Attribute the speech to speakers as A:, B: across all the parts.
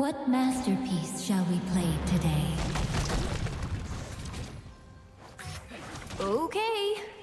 A: What masterpiece shall we play today? Okay.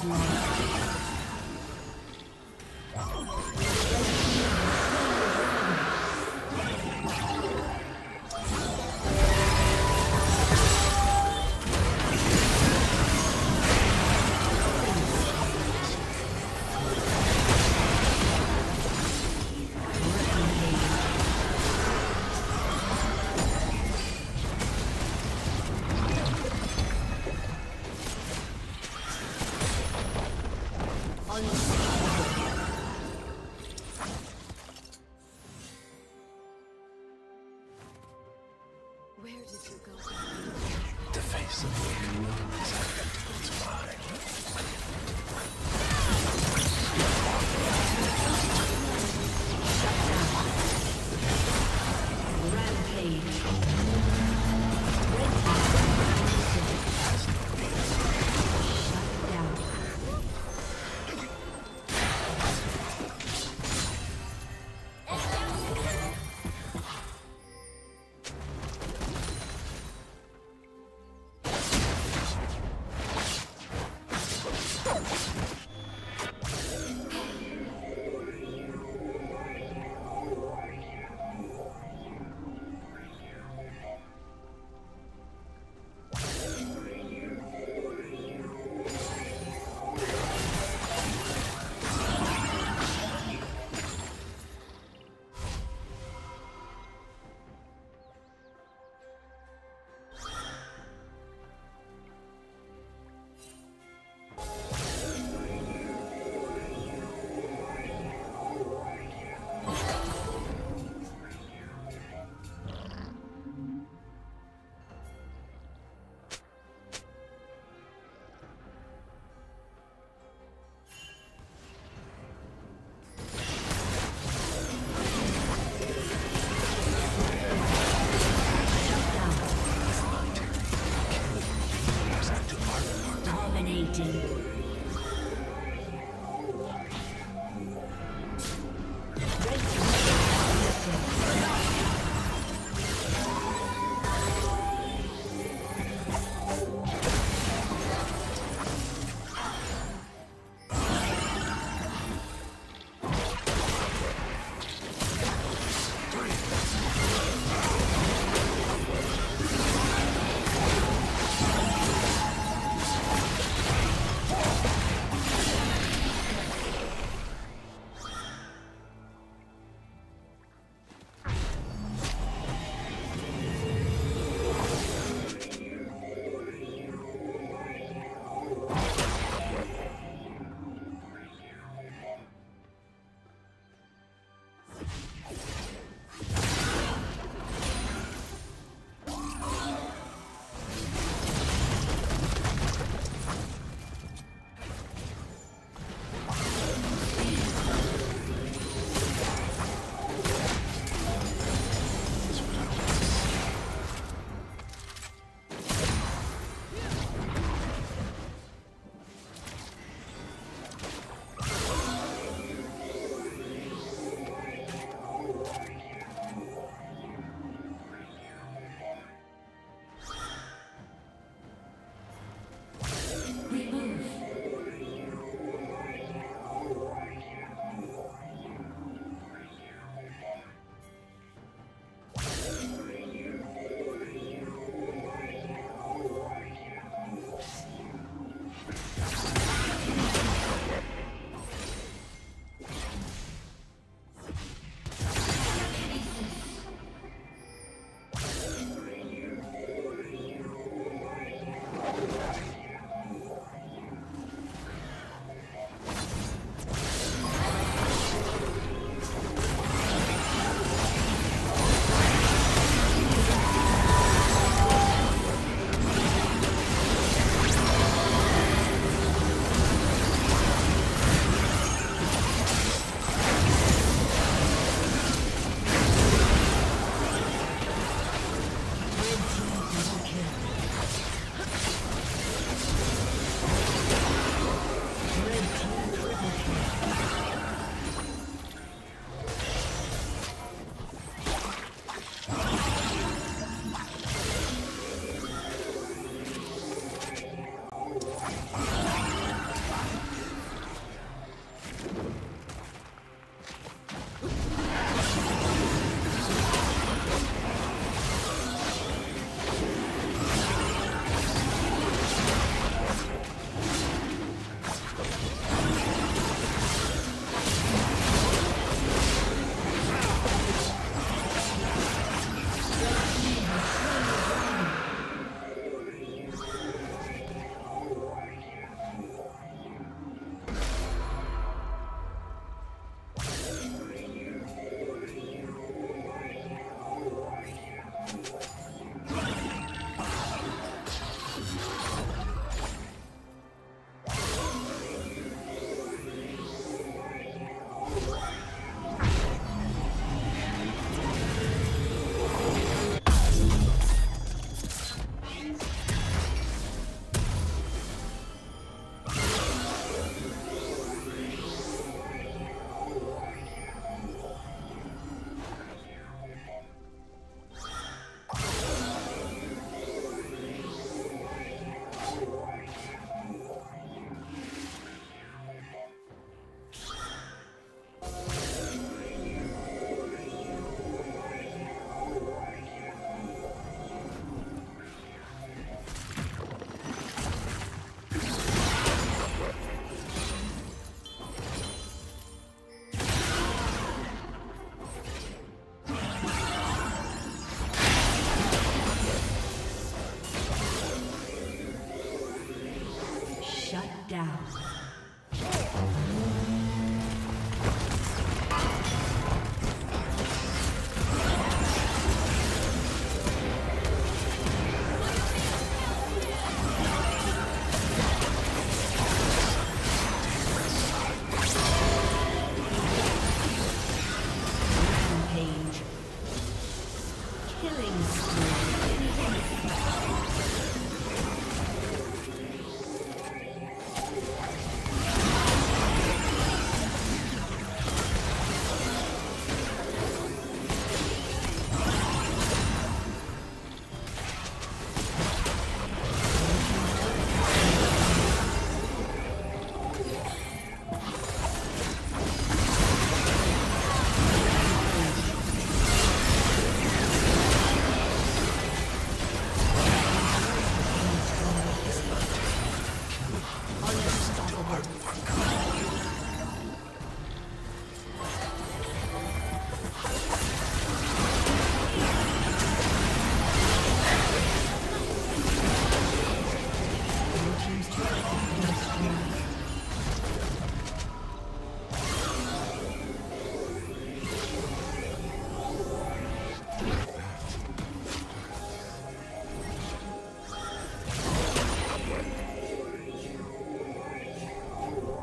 A: Godlike.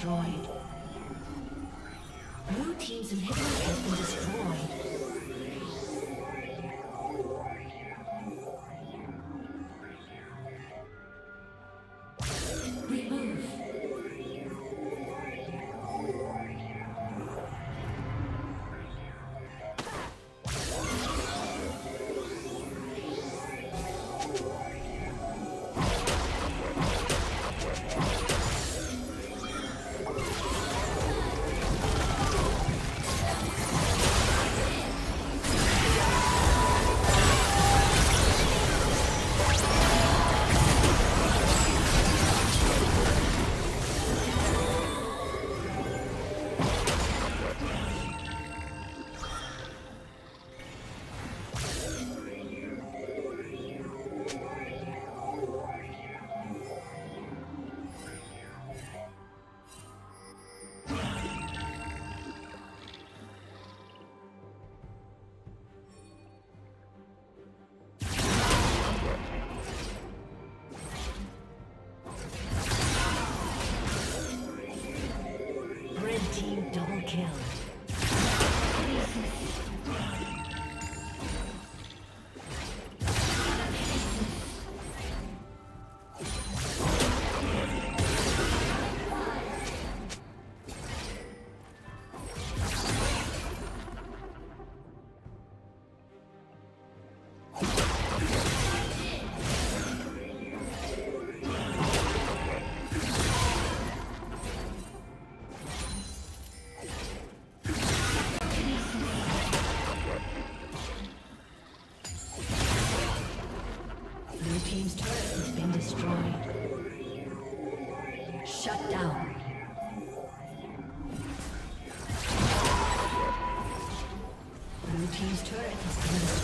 A: Destroyed. Turret has been.